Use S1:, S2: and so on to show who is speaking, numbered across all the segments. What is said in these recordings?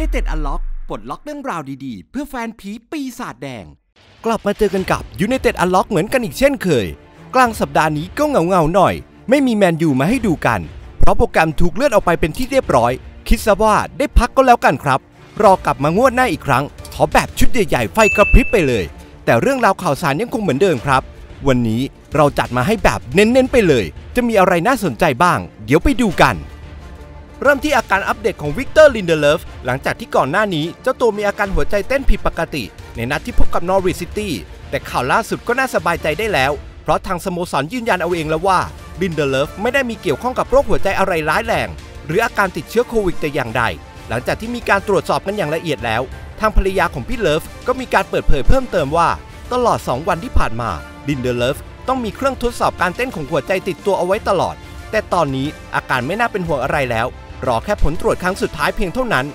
S1: United Unlock ปลดล็อกเรื่องราวดีๆ เพื่อแฟนผีปีศาจแดง กลับมาเจอกันกับ United Unlock เหมือนกันอีกเช่นเคย กลางสัปดาห์นี้ก็เหงาๆหน่อย ไม่มีแมนยูมาให้ดูกัน เพราะโปรแกรมถูกเลื่อนออกไปเป็นที่เรียบร้อย คิดซะว่าได้พักก็แล้วกันครับ รอกลับมางวดหน้าอีกครั้ง ขอแบบชุดใหญ่ๆไฟกระพริบไปเลย แต่เรื่องราวข่าวสารยังคงเหมือนเดิมครับ วันนี้เราจัดมาให้แบบเน้นๆไปเลย จะมีอะไรน่าสนใจบ้าง เดี๋ยวไปดูกัน เริ่มที่อาการอัปเดตของวิกเตอร์ลินเดเลฟหลังจากที่ก่อนหน้านี้เจ้าตัวมีอาการหัวใจเต้นผิดปกติ ในนัดที่พบกับนอริชซิตี้แต่ข่าวล่าสุดก็น่าสบายใจได้แล้ว เพราะทางสโมสรยืนยันเอาเองแล้วว่าลินเดเลฟไม่ได้มีเกี่ยวข้องกับโรคหัวใจอะไรร้ายแรง หรืออาการติดเชื้อโควิดแต่อย่างใด หลังจากที่มีการตรวจสอบกันอย่างละเอียดแล้ว ทางภรรยาของพี่เลิฟก็มีการเปิดเผยเพิ่มเติมว่า ตลอด 2 วันที่ผ่านมาลินเดเลฟต้องมีเครื่องทดสอบการเต้นของหัวใจติดตัวเอาไว้ตลอด แต่ตอนนี้อาการไม่น่าเป็นห่วงอะไรแล้ว รอแค่ผลตรวจครั้งสุดท้ายเพียงเท่านั้น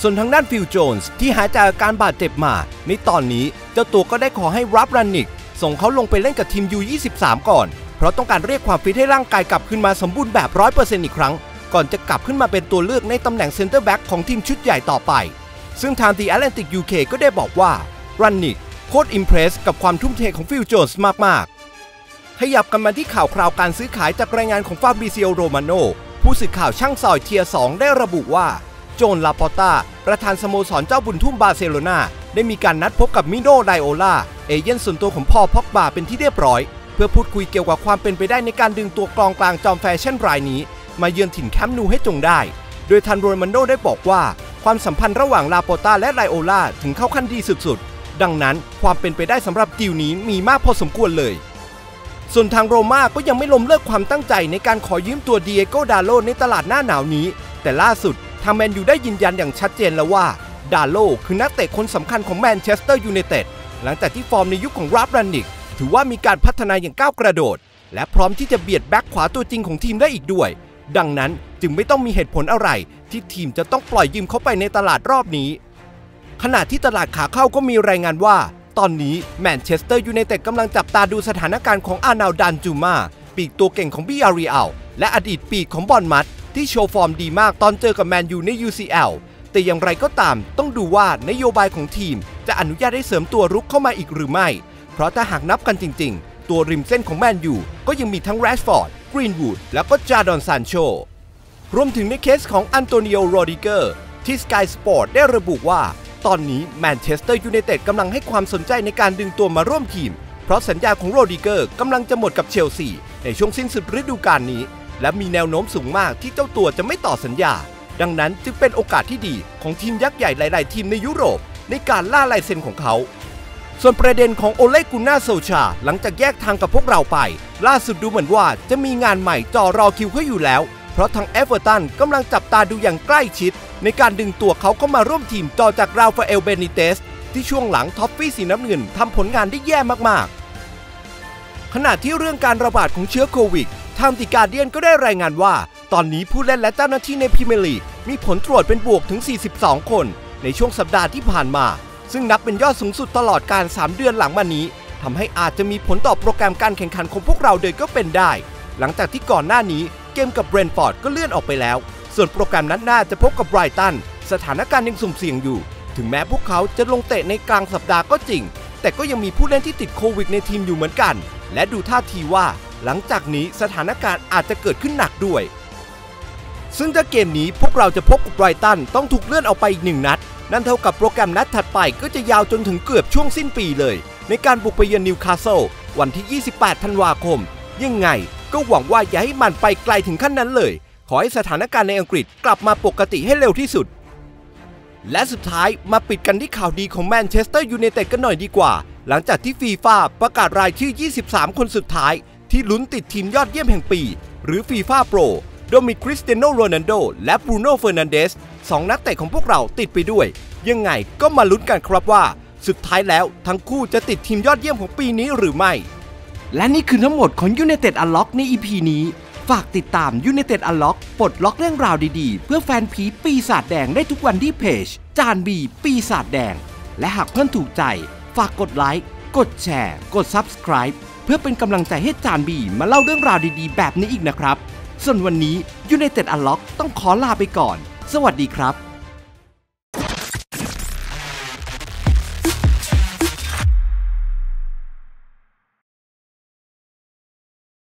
S1: ส่วนทางด้านฟิลโจนส์ที่หายจากอาการบาดเจ็บมา ในตอนนี้เจ้าตัวก็ได้ขอให้ราล์ฟรันนิก ส่งเขาลงไปเล่นกับทีม U23 ก่อน เพราะต้องการเรียกความฟิตให้ร่างกายกลับขึ้นมาสมบูรณ์แบบ100%อีกครั้ง ก่อนจะกลับขึ้นมาเป็นตัวเลือกในตำแหน่งเซนเตอร์แบ็กของทีมชุดใหญ่ต่อไป ซึ่งทาง The Athletic UK ก็ได้บอกว่ารันนิกโคตร impress กับความทุ่มเทของฟิลโจนส์มากๆขยับกันมาที่ข่าวคราวการซื้อขายจากรายงานของฟาบริซิโอโรมาโน ผู้สื่อข่าวช่างซอย tier 2ได้ระบุว่า โจนลาปอร์ตาประธานสโมสรเจ้าบุญทุ่มบาร์เซโลนาได้มีการนัดพบกับมิโนไดโอลาเอเย่นต์ส่วนตัวของพอลป็อกบาเป็นที่เรียบร้อย เพื่อพูดคุยเกี่ยวกับความเป็นไปได้ในการดึงตัวกองกลางจอมแฟชั่นรายนี้ มาเยือนถิ่นแคมป์นูให้จงได้ โดยทางโรมาโนได้บอกว่าความสัมพันธ์ระหว่างลาปอร์ตาและไดโอลาถึงเข้าขั้นดีสุดๆ ดังนั้นความเป็นไปได้สำหรับดีลนี้มีมากพอสมควรเลย ส่วนทางโรม่าก็ยังไม่ล้มเลิกความตั้งใจในการขอยืมตัวเดีเอโกดาโลในตลาดหน้าหนาวนี้ แต่ล่าสุดทางแมนยูได้ยืนยันอย่างชัดเจนแล้วว่า ดาโลคือนักเตะคนสำคัญของแมนเชสเตอร์ยูไนเต็ดหลังจากที่ฟอร์มในยุคของราล์ฟรันนิก ถือว่ามีการพัฒนาอย่างก้าวกระโดด และพร้อมที่จะเบียดแบ็กขวาตัวจริงของทีมได้อีกด้วย ดังนั้นจึงไม่ต้องมีเหตุผลอะไร ที่ทีมจะต้องปล่อยยืมเขาไปในตลาดรอบนี้ ขณะที่ตลาดขาเข้าก็มีรายงานว่า ตอนนี้แมนเชสเตอร์ยูไนเต็ดกำลังจับตาดูสถานการณ์ของอาร์เนาต์ดันจูมาปีกตัวเก่งของบียาร์เรอัลและอดีตปีกของบอร์นมัธที่โชว์ฟอร์มดีมากตอนเจอกับแมนยูใน UCL แต่อย่างไรก็ตามต้องดูว่านโยบายของทีม จะอนุญาตให้เสริมตัวรุกเข้ามาอีกหรือไม่ เพราะถ้าหากนับกันจริง ๆ ตัวริมเส้นของแมนยูก็ยังมีทั้งแรชฟอร์ดกรีนวูดแล้วก็จาดอนซานโช่รวมถึงในเคสของอันโตนิโอโรดิเกอร์ที่ Sky Sport ได้ระบุว่า ตอนนี้แมนเชสเตอร์ยูไนเต็ดกำลังให้ความสนใจในการดึงตัวมาร่วมทีม เพราะสัญญาของโรดิเกอร์กำลังจะหมดกับเชลซี ในช่วงสิ้นสุดฤดูกาลนี้ และมีแนวโน้มสูงมากที่เจ้าตัวจะไม่ต่อสัญญา ดังนั้นจึงเป็นโอกาสที่ดีของทีมยักษ์ใหญ่หลาย ๆ ทีมในยุโรป ในการล่าลายเซ็นของเขา ส่วนประเด็นของโอเลกุนนาร์โซลชา หลังจากแยกทางกับพวกเราไป ล่าสุดดูเหมือนว่าจะมีงานใหม่จ่อรอคิวเขาอยู่แล้ว เพราะทางเอเวอร์ตันกำลังจับตาดูอย่างใกล้ชิด ในการดึงตัวเขาเข้ามาร่วมทีมต่อจากราฟาเอลเบนิเตส ที่ช่วงหลังท็อฟฟี่สีน้ำเงินทำผลงานได้แย่มากๆ ขณะที่เรื่องการระบาดของเชื้อโควิดทาง The Guardian ก็ได้รายงานว่า ตอนนี้ผู้เล่นและเจ้าหน้าที่ในพรีเมียร์ลีกมีผลตรวจเป็นบวกถึง 42 คน ในช่วงสัปดาห์ที่ผ่านมา ซึ่งนับเป็นยอดสูงสุดตลอดการ 3 เดือนหลังมานี้ทำให้อาจจะมีผลต่อโปรแกรมการแข่งขันของพวกเราโดยก็เป็นได้ หลังจากที่ก่อนหน้านี้ เกมกับเบรนฟอร์ดก็เลื่อนออกไปแล้ว ส่วนโปรแกรมนัดหน้าจะพบกับไบรตัน สถานการณ์ยังสุ่มเสี่ยงอยู่ ถึงแม้พวกเขาจะลงเตะในกลางสัปดาห์ก็จริง แต่ก็ยังมีผู้เล่นที่ติดโควิดในทีมอยู่เหมือนกัน และดูท่าทีว่า หลังจากนี้สถานการณ์อาจจะเกิดขึ้นหนักด้วย ซึ่งถ้าเกมนี้พวกเราจะพบกับไบรตันต้องถูกเลื่อนออกไปอีกหนึ่งนัด นั่นเท่ากับโปรแกรมนัดถัดไปก็จะยาวจนถึงเกือบช่วงสิ้นปีเลย ในการบุกไปเยือนนิวคาสเซิลวันที่ 28 ธันวาคม ยังไง ก็หวังว่าอย่าให้มันไปไกลถึงขั้นนั้นเลย ขอให้สถานการณ์ในอังกฤษกลับมาปกติให้เร็วที่สุด และสุดท้ายมาปิดกันที่ข่าวดีของแมนเชสเตอร์ยูไนเต็ดกันหน่อยดีกว่า หลังจากที่ฟีฟ่าประกาศรายชื่อ 23 คนสุดท้าย ที่ลุ้นติดทีมยอดเยี่ยมแห่งปี หรือฟีฟ่าโปรโดยมีคริสเตียโนโรนัลโดและบรูโน่เฟอร์นันเดสสองนักเตะของพวกเราติดไปด้วย ยังไงก็มาลุ้นกันครับว่า สุดท้ายแล้วทั้งคู่จะติดทีมยอดเยี่ยมของปีนี้หรือไม่ และนี่คือทั้งหมดของ United Unlock ใน EP นี้ ฝากติดตาม United Unlock ปลดล็อกเรื่องราวดีๆ เพื่อแฟนผีปีศาจแดงได้ทุกวันที่เพจ จานบีปีศาจแดง และหากเพื่อนถูกใจ ฝากกดไลค์กดแชร์ กด Subscribe เพื่อเป็นกำลังใจให้จานบีมาเล่าเรื่องราวดีๆ แบบนี้อีกนะครับ ส่วนวันนี้ United Unlock ต้องขอลาไปก่อน สวัสดีครับ